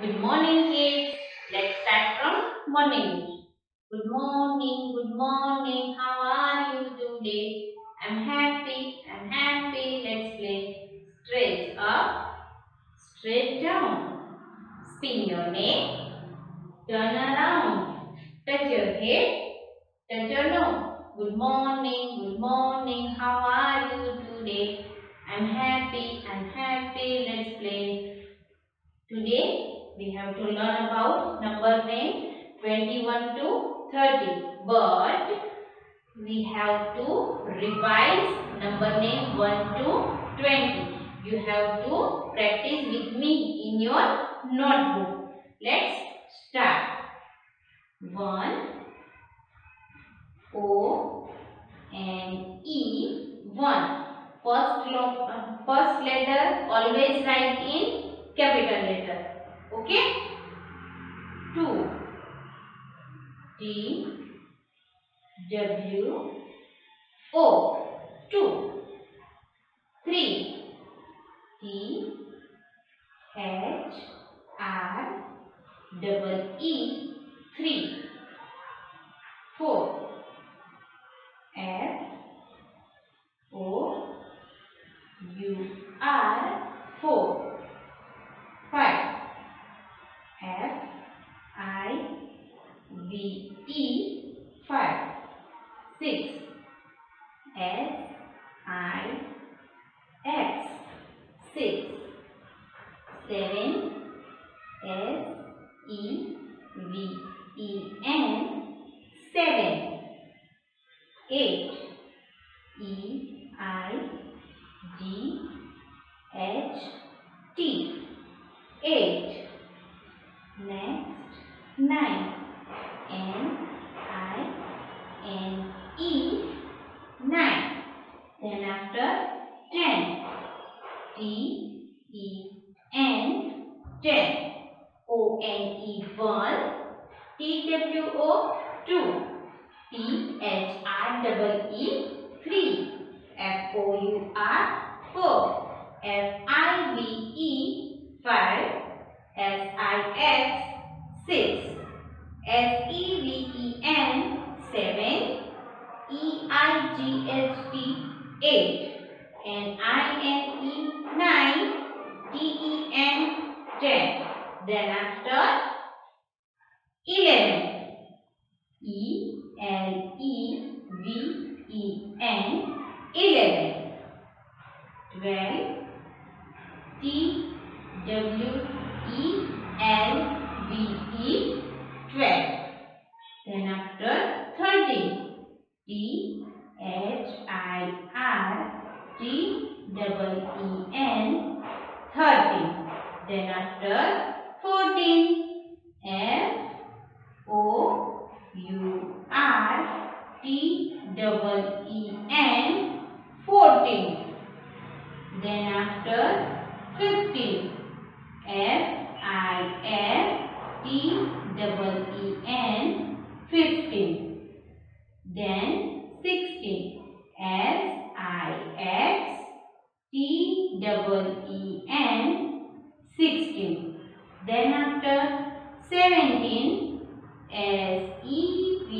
Good morning, kids. Let's start from morning. Good morning, good morning. How are you today? I'm happy, I'm happy. Let's play. Straight up, straight down. Spin your neck, turn around. Touch your head, touch your nose. Good morning, good morning. How are you today? I'm happy, I'm happy. Let's play. Today we have to learn about number name 21 to 30. But we have to revise number name 1 to 20. You have to practice with me in your notebook. Let's start. 1 O and E 1. First, uh, first letter always write in capital letter. Okay? 2 T W O 2 3 T H R double E 3 V E 5 6 S I X 6 7 S E V E N 7 8 E I G H T 8 Next 9 N I N E 9 Then after 10 T E N 10 O N E 1 T W O 2 T H R double E 3 F O U R 4 F I V E 5 S I X 6 S E V E N 7 E I G H T 8 N I N E 9 T E N 10 Then after 11 E L E V E N 11 12 T W E L V E 12 Then after 13 T H I R T double E N 13 Then after 14 F O U R T double E N 14 Then after 15 F I F T double E N 15 Then 16 S Then after 17 S E V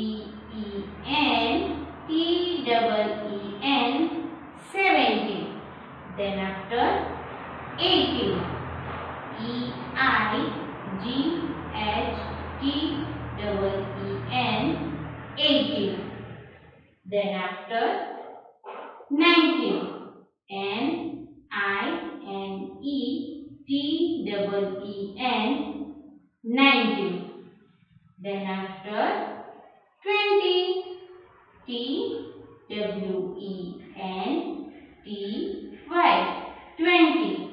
E N T double E N 17 Then after 18 E I G H T double E N 18 Then after 19 N I N E T double E N 19 Then after 20 T W E N T Y. 20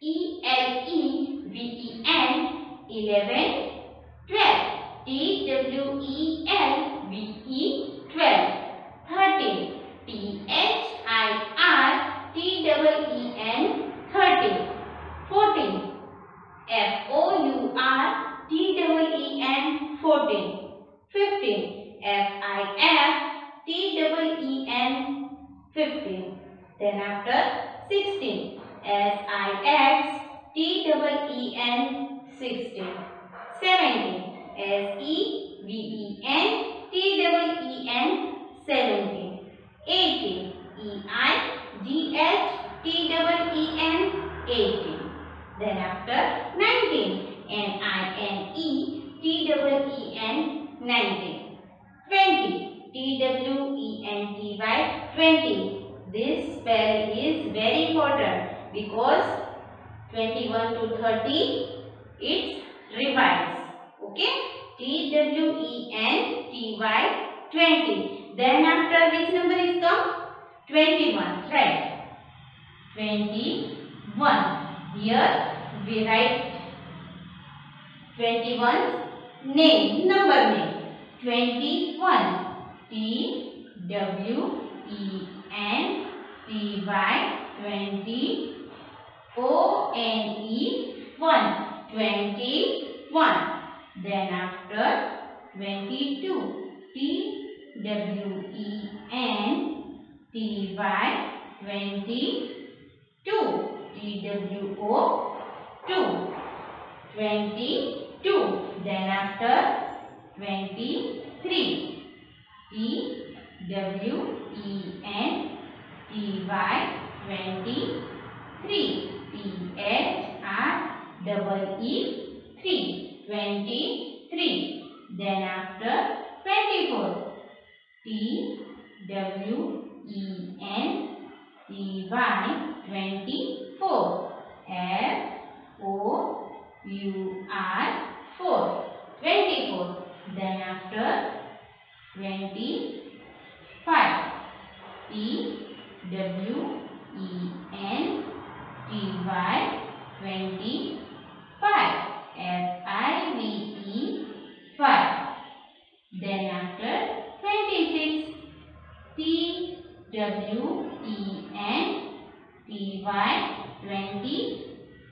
E L E V E N 11 12 T W E L V E 12 13 T H I R T W E N 13 14 F O U R T W E N 14 15 F I F T W E N 15 Then after 16 S I X T double E N 16. 17. S E V E N T W E N 17. 18. E I G H T W E N 18. Then after 19. N I N E T W E N 19. 20. T W E N T Y 20. This spelling is very important because 21 to 30 it's revised. Okay? T W E N T Y 20. Then after which number is come? 21. Right. 21. Here we write 21 name, number name. 21. T W E N T Y 20 O N E 1. 21. Then after 22. T W E N T Y 22. T W O 2. 22. Then after 23. T W E N T Y 23. T H R double E 3. 23. Then after 24. T W E N T Y 24. F O U R 4. 24. Then after 25. T W E N T Y 25. F I V E 5. Then after 26. T W E N T Y 20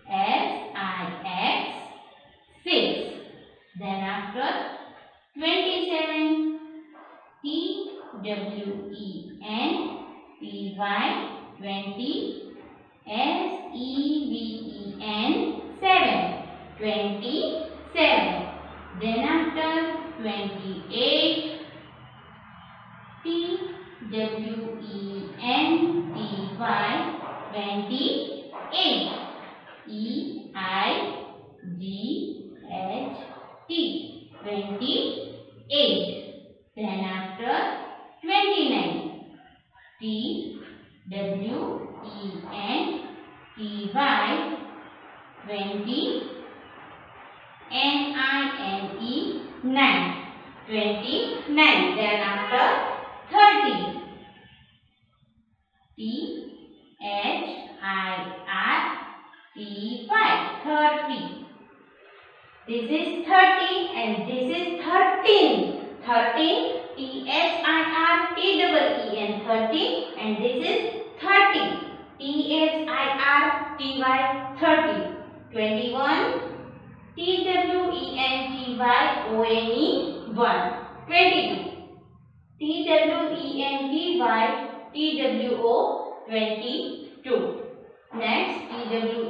S I X 6. Then after 27 T W E N T Y 20 S E V E N 7. 27. Then after 28 T W E N T Y 28 E I G H T 28 then after 29 T W E N T Y 20 N I N E 9 29 then after 30 T H I R T Y 30 this is 30 and this is 13 13 T H I R T double E N 30 and this is 30 T H I R T Y 30 21 T W E N T Y O N E 1 22 T W E N T Y T W O 22 Next T W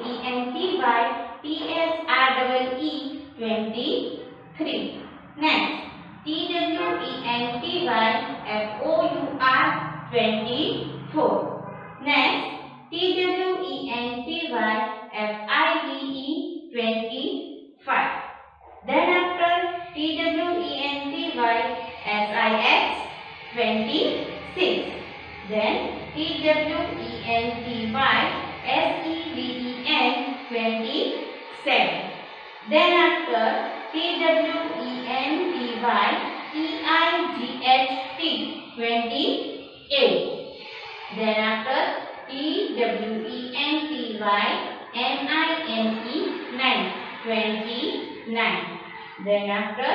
E N T Y T S R double E 23 Next. T W E N T Y F O U R 24 Next. T W E N T Y F I V E 25 Then after T W E N T Y S I X 26 Then T W E N T Y S E V E N 27 Then after T W E N T Y T I G H T 28 Then after T W E N T Y N I N E 9 29 Then after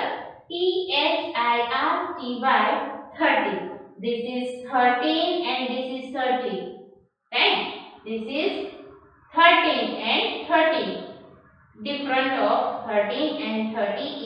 T H I R T Y 30 This is 13 and this is 30 Right? This is 13 and 30 different of 13 and 30